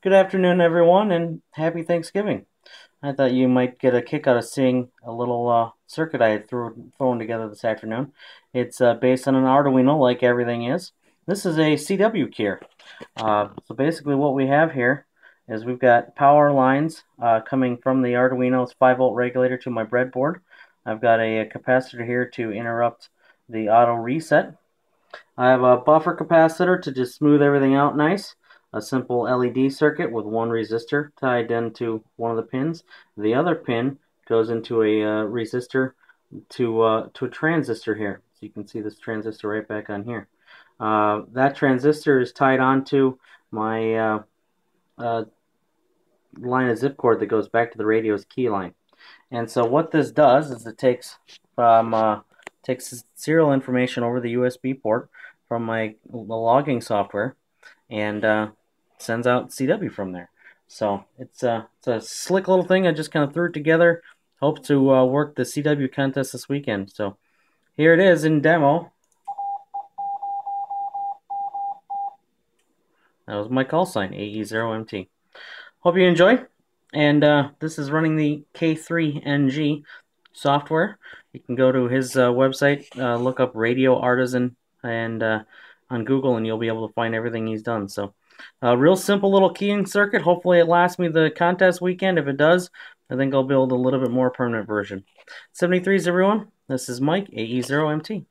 Good afternoon, everyone, and happy Thanksgiving. I thought you might get a kick out of seeing a little uh, circuit I had threw, thrown together this afternoon. It's uh, based on an Arduino, like everything is. This is a CW keyer. Uh, so basically what we have here is we've got power lines uh, coming from the Arduino's 5 volt regulator to my breadboard. I've got a, a capacitor here to interrupt the auto reset. I have a buffer capacitor to just smooth everything out nice a simple LED circuit with one resistor tied into one of the pins. The other pin goes into a uh, resistor to uh, to a transistor here. So you can see this transistor right back on here. Uh, that transistor is tied onto my uh, uh, line of zip cord that goes back to the radio's key line. And so what this does is it takes from uh, takes serial information over the USB port from my logging software and uh, sends out CW from there. So it's a, it's a slick little thing. I just kind of threw it together. Hope to uh, work the CW contest this weekend. So here it is in demo. That was my call sign, AE0MT. Hope you enjoy. And uh, this is running the K3NG software. You can go to his uh, website, uh, look up Radio Artisan, and uh, on Google, and you'll be able to find everything he's done. So, a real simple little keying circuit. Hopefully, it lasts me the contest weekend. If it does, I think I'll build a little bit more permanent version. 73s, everyone. This is Mike, AE0MT.